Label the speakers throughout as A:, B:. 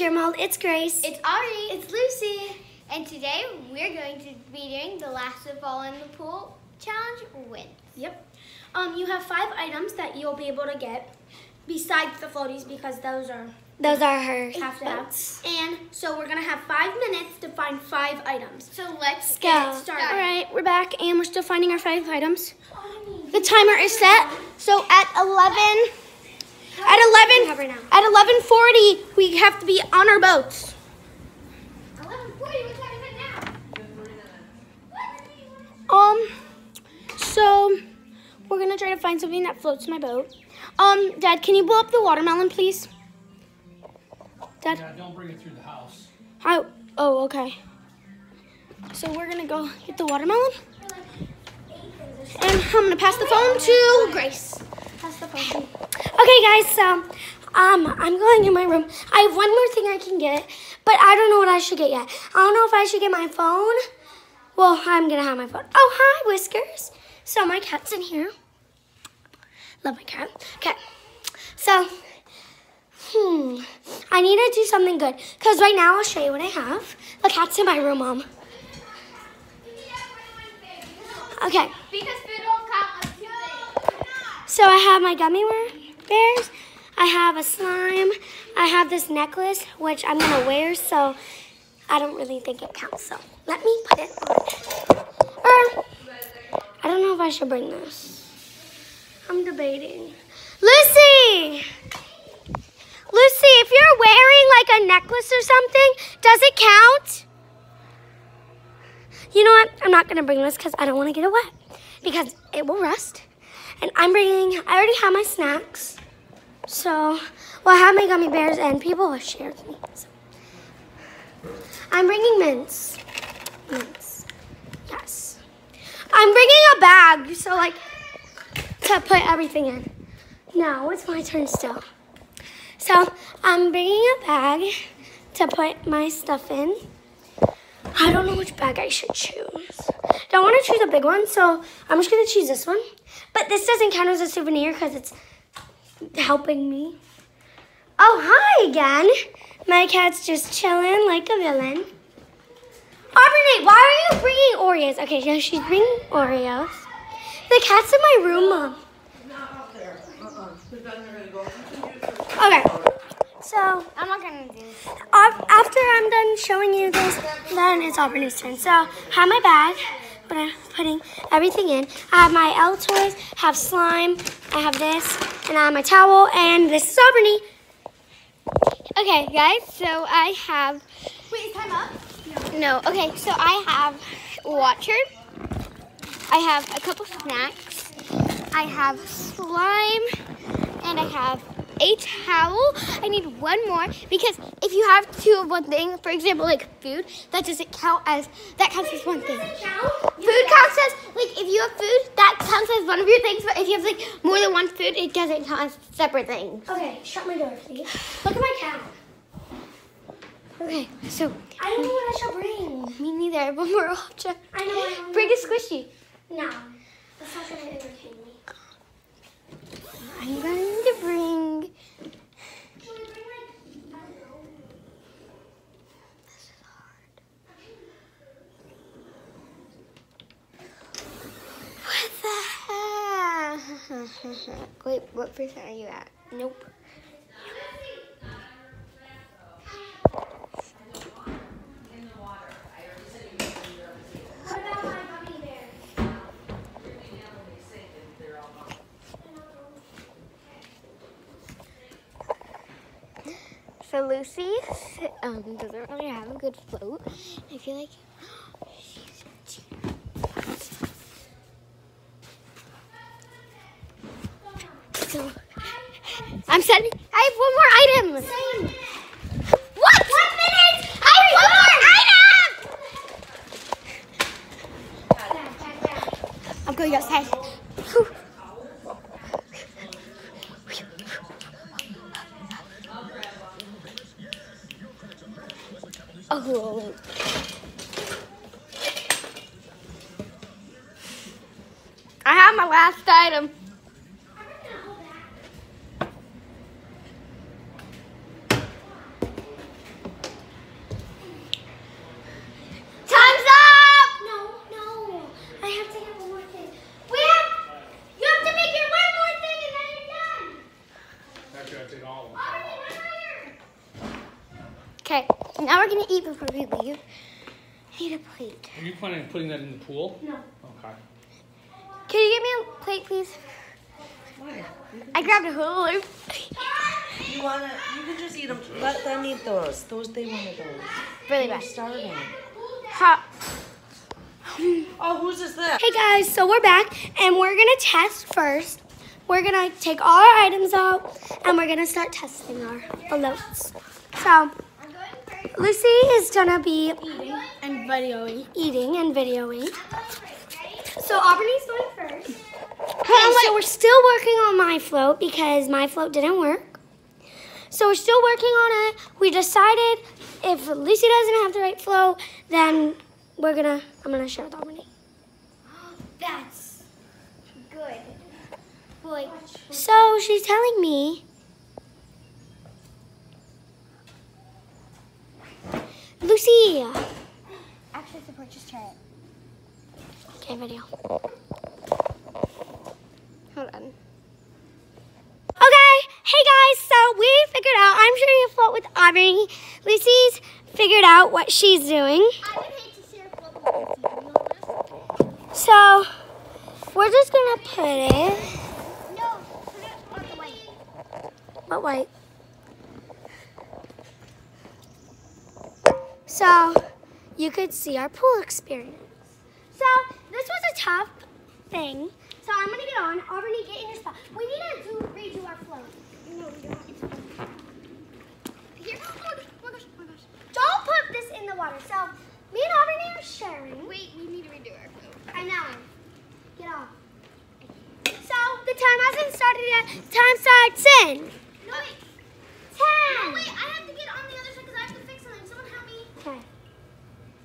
A: Nature It's Grace.
B: It's Ari.
A: It's Lucy.
B: And today we're going to be doing the last to fall in the pool challenge win.
A: Yep. Um, you have five items that you'll be able to get besides the floaties because those are
C: Those are her
A: have to have. And so we're gonna have five minutes to find five items.
B: So let's
C: go.
B: get started.
A: All right, we're back and we're still finding our five items. The timer is set. So at 11, at 11,
C: Cover
A: at 11:40, we have to be on our boats.
B: 11:40, what time is it now?
A: Um, so we're gonna try to find something that floats my boat. Um, Dad, can you blow up the watermelon, please? Dad,
D: Yeah, don't bring it through the house.
A: I, oh, okay. So we're gonna go get the watermelon, and I'm gonna pass the phone to Grace. Pass the phone.
C: Okay, guys, so um, I'm going in my room. I have one more thing I can get, but I don't know what I should get yet. I don't know if I should get my phone. Well, I'm gonna have my phone. Oh, hi, Whiskers. So my cat's in here. Love my cat. Okay, so hmm, I need to do something good because right now I'll show you what I have. The cat's in my room, mom. Okay.
B: Because food count as two things.
C: So I have my gummy bear- bears. I have a slime. I have this necklace, which I'm gonna wear, so I don't really think it counts. So let me put it on. Or I don't know if I should bring this. I'm debating. Lucy! Lucy, if you're wearing like a necklace or something, does it count? You know what? I'm not gonna bring this because I don't want to get it wet because it will rust. And I'm bringing, I already have my snacks. So, well, I have my gummy bears and people have shared with me. So. I'm bringing mints. Mints. Yes. I'm bringing a bag, so like, to put everything in. Now, it's my turn still. So, I'm bringing a bag to put my stuff in. I don't know which bag I should choose. Don't want to choose a big one, so I'm just gonna choose this one. But this doesn't count as a souvenir because it's helping me. Oh, hi again. My cat's just chilling like a villain. Aubrey, why are you bringing Oreos? Okay, so she's bringing Oreos. The cat's in my room, Mom. Okay, so
B: I'm not gonna do this.
C: After I'm done showing you this, then it's Aubrey's turn. So, have my bag, but I'm putting everything in. I have my L toys, have slime, I have this, and I have my towel, and this is Aubrey.
B: Okay, guys, so I have.
A: Wait, is time up?
B: No, okay, so I have water. I have a couple snacks. I have slime. And I have a towel. I need one more because if you have two of one thing, for example, like food, that doesn't count as that counts as one thing. Food counts as like if you have food, that counts as one of your things. But if you have like more than one food, it doesn't count as separate things.
C: Okay, shut my door, please. Look at my cat.
B: Okay, so
C: I don't know what I should bring.
B: me neither. One more object.
C: I know I don't
B: Bring
C: know.
B: a squishy.
C: No, that's not gonna entertain me.
B: I'm going to bring.
C: Can we bring like, I don't know.
B: What the heck? Wait, what percent are you at? Nope. So Lucy um, doesn't really have a good float. I feel like she's So I'm setting. I have one more item.
C: Same.
B: What? One minute. I have one more item. I'm going outside. Oh. I have my last item.
E: Now we're gonna before we leave. Need a plate.
D: Are you planning on putting that in the pool?
C: No.
D: Okay.
E: Can you get me a plate, please?
F: Why?
E: I grabbed a hula loop.
F: You wanna? You can just eat them. Let them eat those. Those they wanted those.
E: Really
F: They're
E: bad.
F: starving.
E: Hot.
F: Oh, whose is that?
C: Hey guys, so we're back and we're gonna test first. We're gonna take all our items out and we're gonna start testing our floats. So, Lucy is gonna be eating
A: And videoing.
C: eating and videoing. So Aubrey's going first.
E: Hold
C: so we're still working on my float because my float didn't work. So we're still working on it. We decided if Lucy doesn't have the right float, then we're gonna I'm gonna share with Aubrey.
E: That's good. Boy.
C: So she's telling me Lucy.
E: Actually, support, just try it.
C: Okay, video.
E: Hold on.
C: Okay, hey guys, so we figured out I'm sharing a float with Aubrey. Lucy's figured out what she's doing.
E: I would hate to share a float with you.
C: So we're just gonna put it.
E: No, put it on the white.
C: What white? So you could see our pool experience. So this was a tough thing. So I'm gonna get on. Aubrey, get in your spot. We need to do, redo our float. No, we don't.
E: Here, oh my gosh, oh my gosh, oh my gosh.
C: Don't put this in the water. So me and Aubrey are sharing.
E: Wait, we need to redo our float.
C: I know. Get off. So the time hasn't started yet. Time starts in.
E: No, wait.
C: Ten.
E: No, wait, I have to get on the other side because I have to fix something. Someone help me.
C: Okay.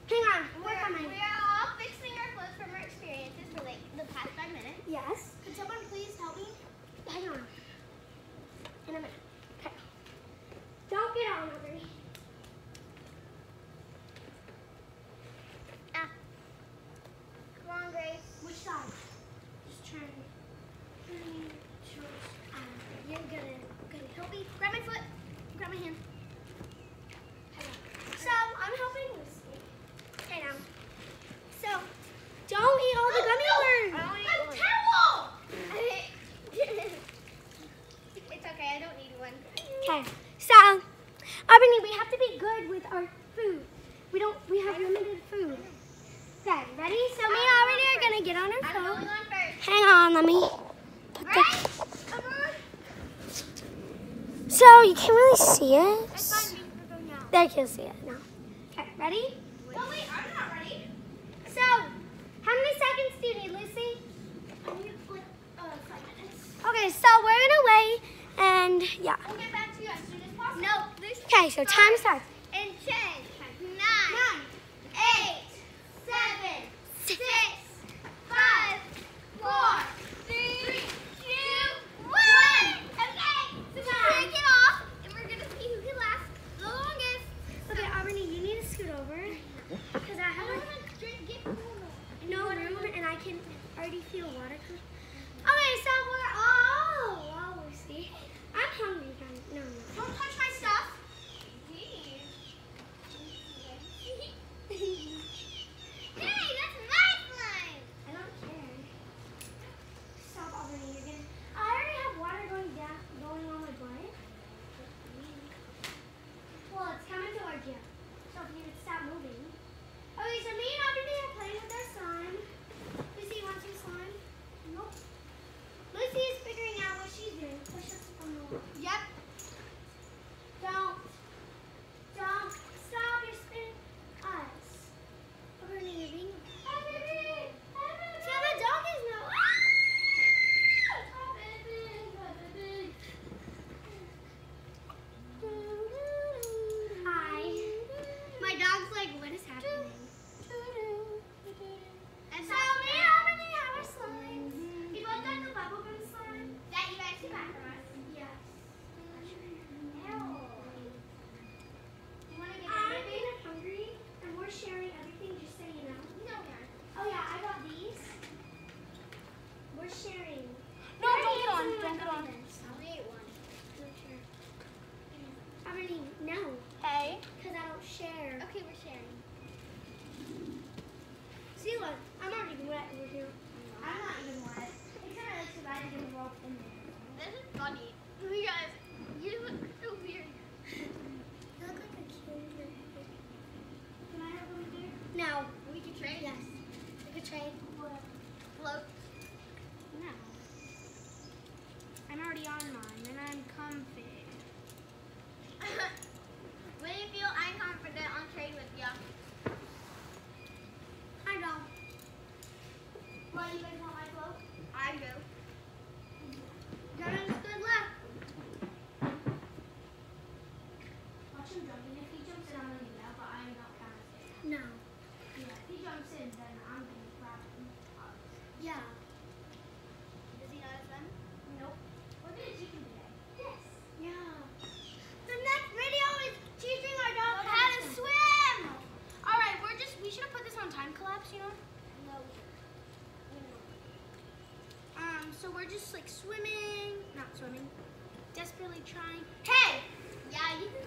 C: Hang on. We're
E: We're,
C: coming.
E: we're all fixing our floats from our experiences for like the past five minutes.
C: Yes.
E: Could someone please help me?
C: Hang on. In a minute. Okay. Don't get on, Aubrey.
E: Ah. Come on, Grace.
C: Which side? Just turn. Turn towards. Um, you're gonna. Gonna help me.
E: Grab my foot. Grab my hand.
C: So I'm helping Lucy. Okay now. So don't eat all the gummy worms.
E: I don't need one. terrible! it's okay, I don't need one.
C: Okay. So, Aubrey, we have to be good with our food. We don't. We have limited food. Okay, ready? So me and Aubrey are gonna get on our
E: I'm
C: phone.
E: going on first.
C: Hang on, let me put the. So you can't really see it. There you can see it now. Okay, ready?
E: Oh, wait, I'm not ready.
C: So, how many seconds do you need, Lucy?
E: I need like uh, five minutes.
C: Okay, so we're gonna wait, and yeah.
E: We'll get back to you as soon as possible. No, this
C: Okay, so time starts.
E: in ten, nine, eight, seven, six, five,
C: already feel water. Okay, so we're all. Oh, Lucy, I'm hungry. we're just like swimming, not swimming, desperately trying. Hey!
E: Yeah, you can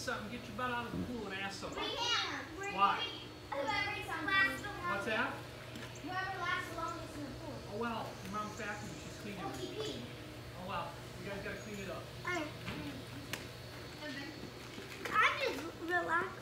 D: something, get your butt out of the pool and ask
E: somebody. Rihanna.
D: Why? What's that?
E: Whoever lasts the longest in the pool.
D: Oh, well, your mom's vacuum. She's cleaning it. Oh, well. You guys got to clean it up.
C: I hmm?
A: just relaxed.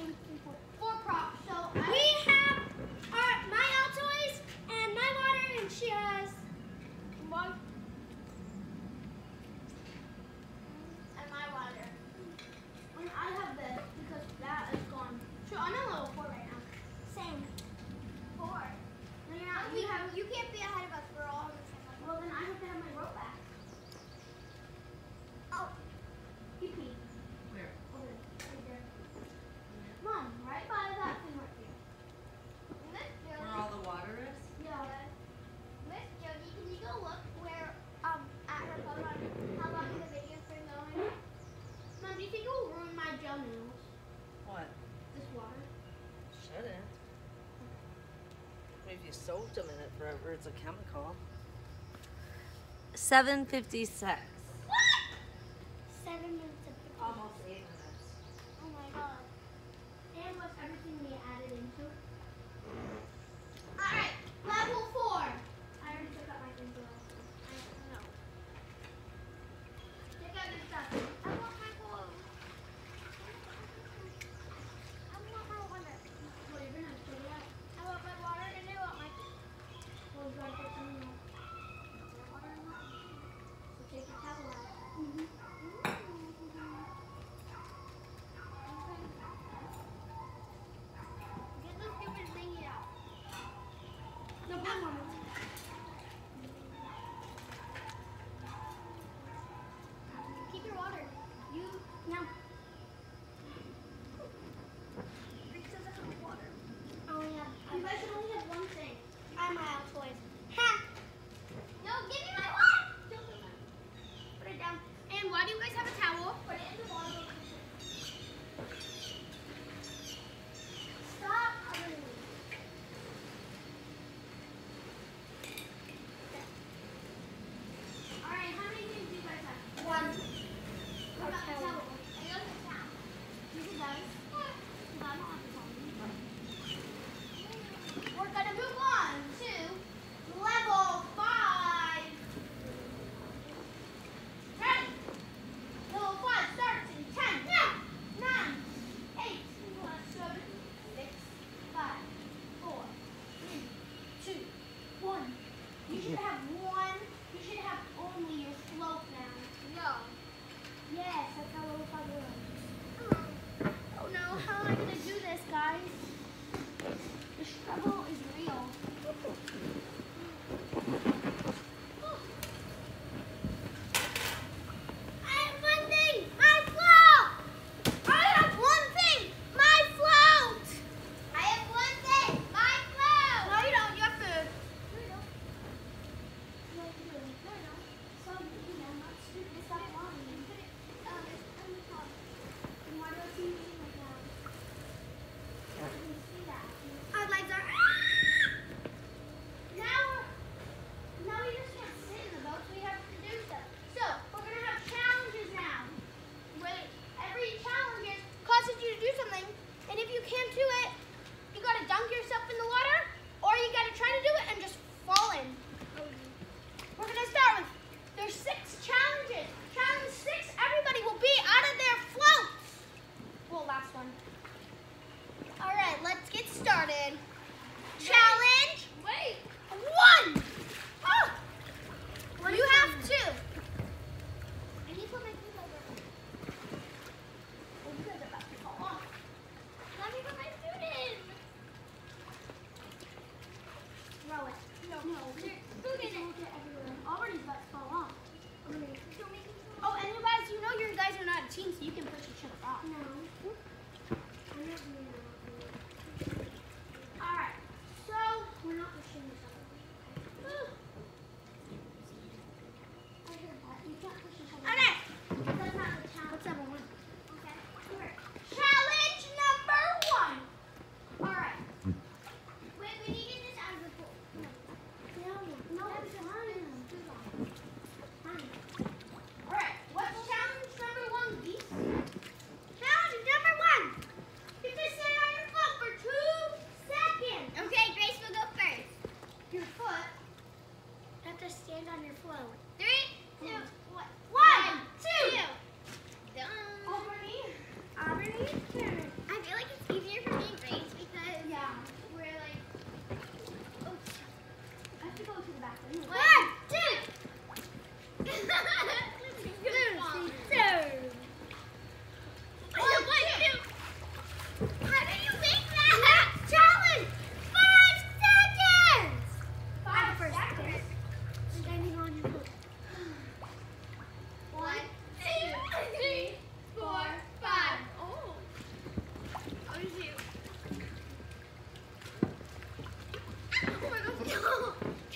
F: soon. soaked them in it forever. It's a chemical. 756.
A: 7 minutes
F: Almost 8 minutes.
A: Oh my god. What's everything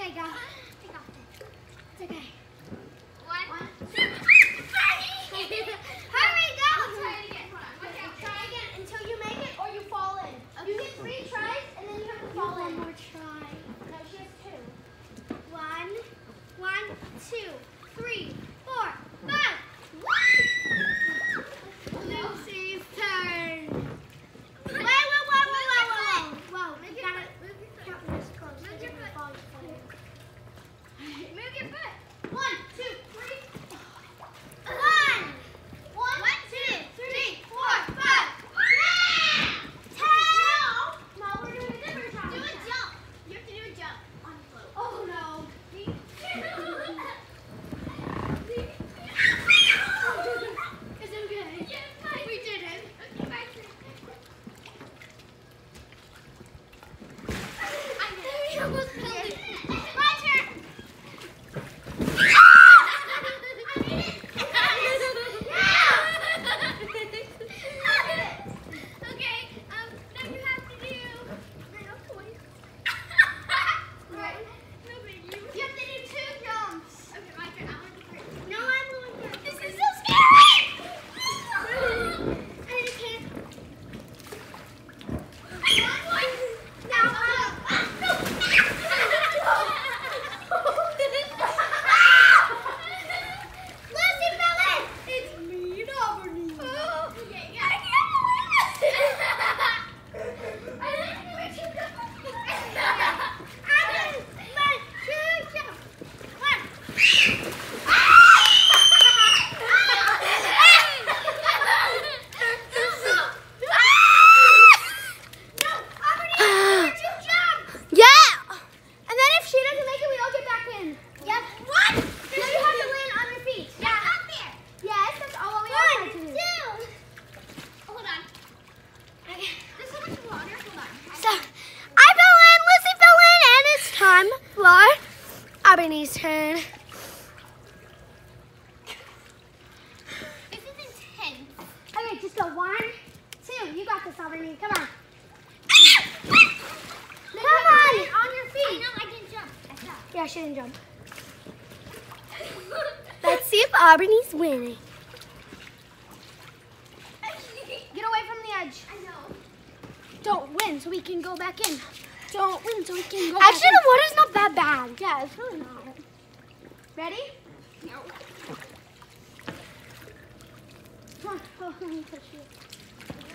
A: 笑一 so
G: we can
C: go Actually, the water's not that bad. Yeah, it's really not. Ready?
A: No.
C: Come on. Oh, let me touch you.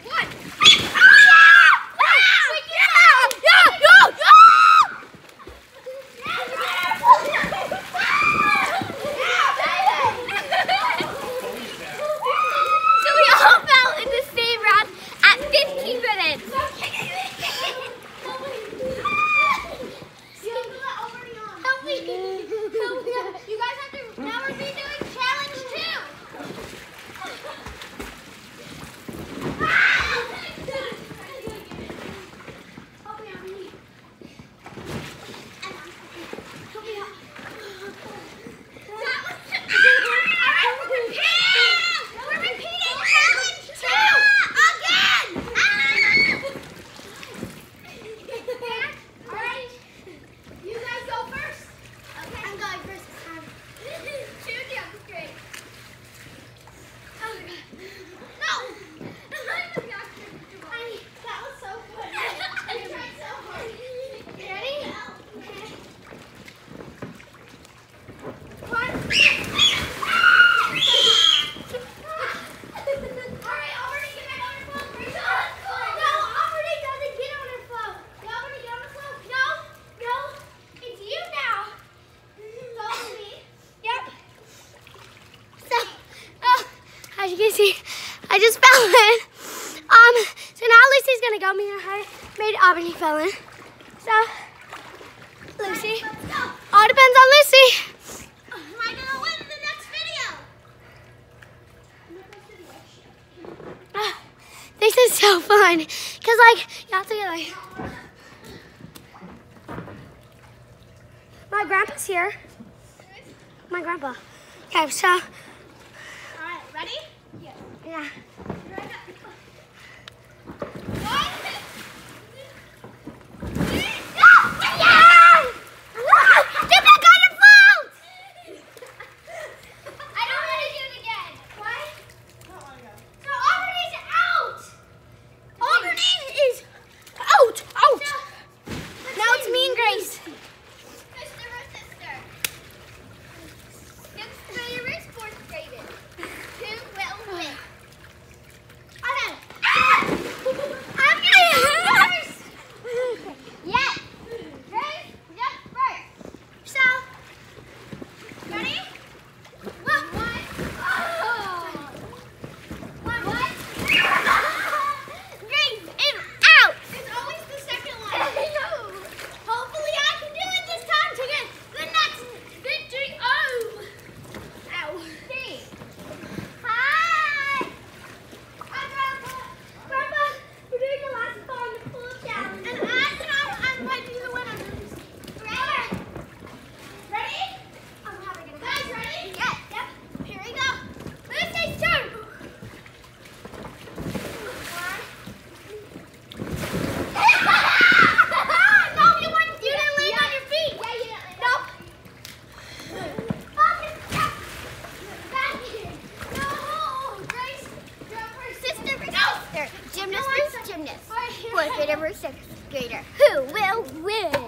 A: One.
C: is so fun. Cause like, you have to like, my grandpa's here. My grandpa. Okay, so.
A: All right, ready?
C: Yeah. Yeah. fourth
A: grader versus sixth grader. Who will win?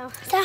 C: so. so